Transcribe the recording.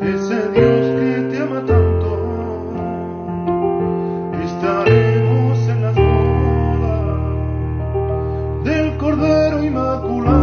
ese Dios que te ama tanto, estaremos en las bodas del Cordero Inmaculado.